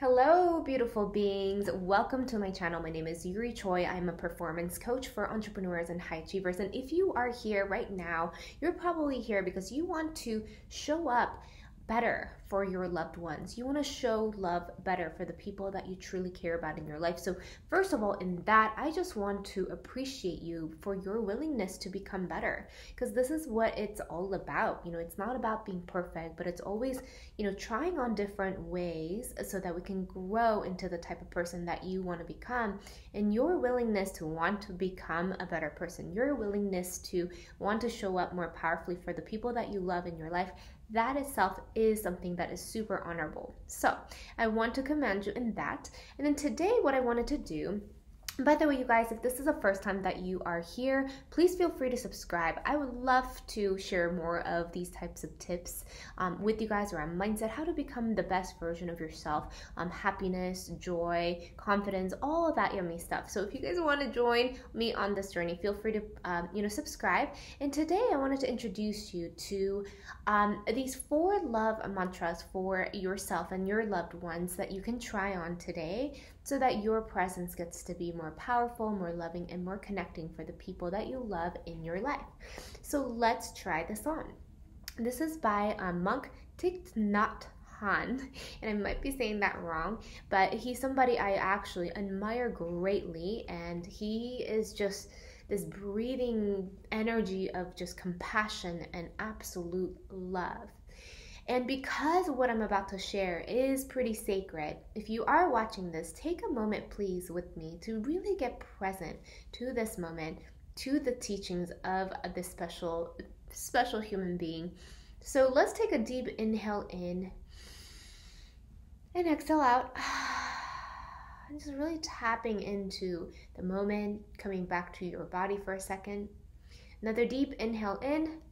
Hello, beautiful beings. Welcome to my channel. My name is Yuri Choi. I'm a performance coach for entrepreneurs and high achievers. And if you are here right now, you're probably here because you want to show up better for your loved ones. You want to show love better for the people that you truly care about in your life. So, first of all, in that, I just want to appreciate you for your willingness to become better because this is what it's all about. You know, it's not about being perfect, but it's always, you know, trying on different ways so that we can grow into the type of person that you want to become. And your willingness to want to become a better person, your willingness to want to show up more powerfully for the people that you love in your life, that itself is something that is super honorable. So I want to commend you in that. And then today, what I wanted to do by the way, you guys, if this is the first time that you are here, please feel free to subscribe. I would love to share more of these types of tips um, with you guys around mindset, how to become the best version of yourself, um, happiness, joy, confidence, all of that yummy stuff. So if you guys want to join me on this journey, feel free to um, you know subscribe. And today I wanted to introduce you to um, these four love mantras for yourself and your loved ones that you can try on today so that your presence gets to be more powerful, more loving, and more connecting for the people that you love in your life. So let's try this on. This is by um, monk Thich Nhat Hanh, and I might be saying that wrong, but he's somebody I actually admire greatly, and he is just this breathing energy of just compassion and absolute love. And because what I'm about to share is pretty sacred, if you are watching this, take a moment, please, with me to really get present to this moment, to the teachings of this special, special human being. So let's take a deep inhale in and exhale out. Just really tapping into the moment, coming back to your body for a second. Another deep inhale in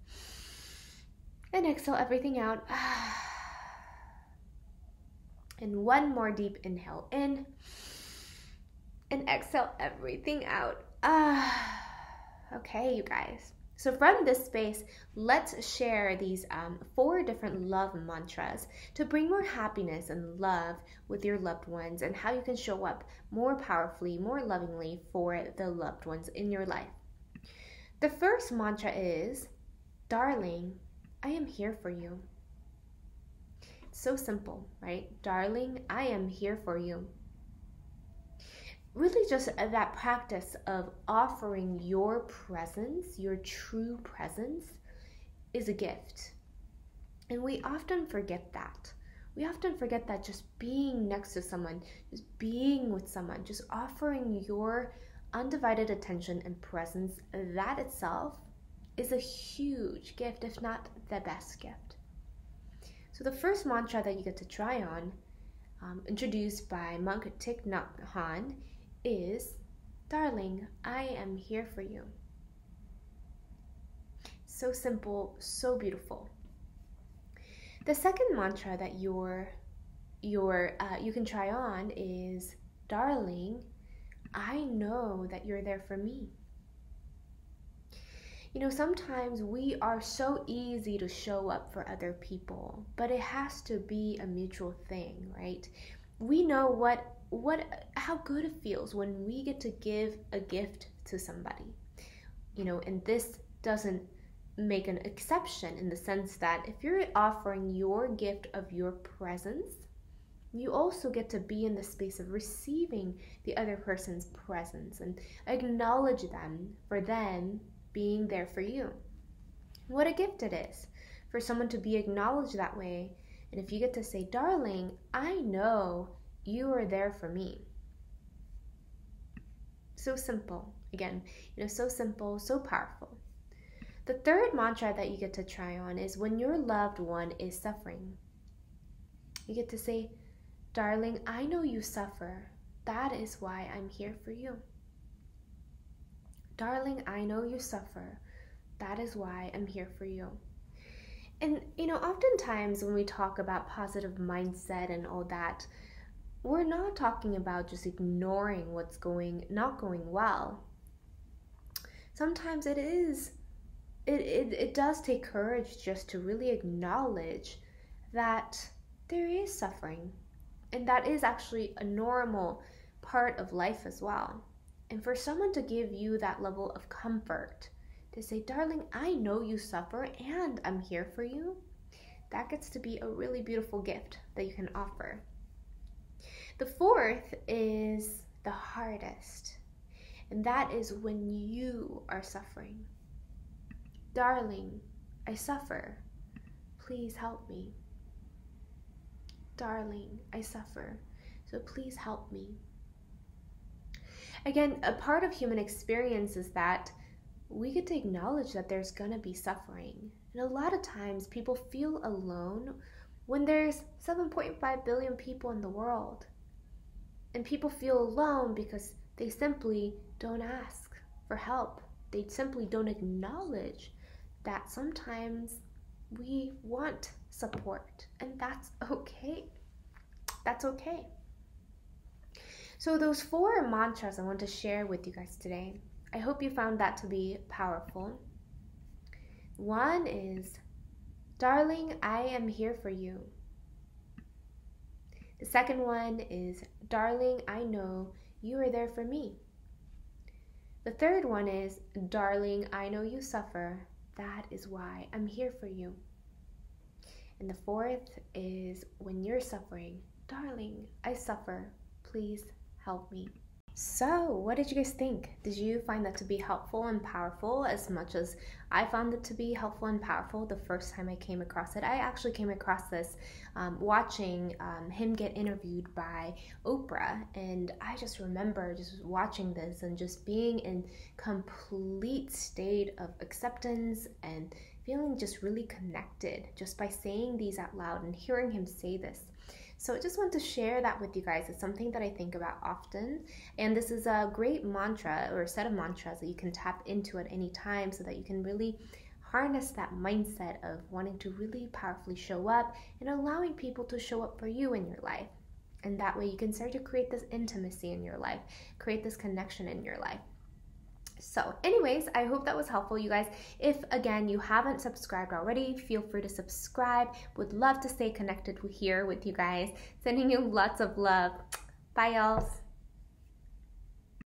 and exhale everything out. And one more deep inhale in and exhale everything out. Ah, okay, you guys. So, from this space, let's share these um, four different love mantras to bring more happiness and love with your loved ones and how you can show up more powerfully, more lovingly for the loved ones in your life. The first mantra is Darling, I am here for you. It's so simple, right? Darling, I am here for you. Really, just uh, that practice of offering your presence, your true presence, is a gift. And we often forget that. We often forget that just being next to someone, just being with someone, just offering your undivided attention and presence, that itself is a huge gift, if not the best gift. So, the first mantra that you get to try on, um, introduced by monk Thich Nhat Hanh, is Darling, I am here for you. So simple, so beautiful. The second mantra that you're, you're, uh, you can try on is Darling, I know that you're there for me you know, sometimes we are so easy to show up for other people, but it has to be a mutual thing, right? We know what what how good it feels when we get to give a gift to somebody. You know, and this doesn't make an exception in the sense that if you're offering your gift of your presence, you also get to be in the space of receiving the other person's presence and acknowledge them for them being there for you. What a gift it is for someone to be acknowledged that way. And if you get to say, Darling, I know you are there for me. So simple. Again, you know, so simple, so powerful. The third mantra that you get to try on is when your loved one is suffering. You get to say, Darling, I know you suffer. That is why I'm here for you. Darling, I know you suffer. That is why I'm here for you. And, you know, oftentimes when we talk about positive mindset and all that, we're not talking about just ignoring what's going, not going well. Sometimes it is, it, it, it does take courage just to really acknowledge that there is suffering And that is actually a normal part of life as well. And for someone to give you that level of comfort, to say, darling, I know you suffer and I'm here for you, that gets to be a really beautiful gift that you can offer. The fourth is the hardest, and that is when you are suffering. Darling, I suffer. Please help me. Darling, I suffer. So please help me. Again, a part of human experience is that we get to acknowledge that there's going to be suffering. And a lot of times people feel alone when there's 7.5 billion people in the world. And people feel alone because they simply don't ask for help. They simply don't acknowledge that sometimes we want support, and that's okay. That's okay. So, those four mantras I want to share with you guys today, I hope you found that to be powerful. One is, Darling, I am here for you. The second one is, Darling, I know you are there for me. The third one is, Darling, I know you suffer. That is why I'm here for you. And the fourth is, When you're suffering, Darling, I suffer. Please help me. So, what did you guys think? Did you find that to be helpful and powerful as much as I found it to be helpful and powerful the first time I came across it? I actually came across this um, watching um, him get interviewed by Oprah, and I just remember just watching this and just being in complete state of acceptance and feeling just really connected just by saying these out loud and hearing him say this. So I just want to share that with you guys. It's something that I think about often. And this is a great mantra or set of mantras that you can tap into at any time so that you can really harness that mindset of wanting to really powerfully show up and allowing people to show up for you in your life. And that way you can start to create this intimacy in your life, create this connection in your life. So, anyways, I hope that was helpful, you guys. If again you haven't subscribed already, feel free to subscribe. Would love to stay connected here with you guys. Sending you lots of love. Bye, y'all.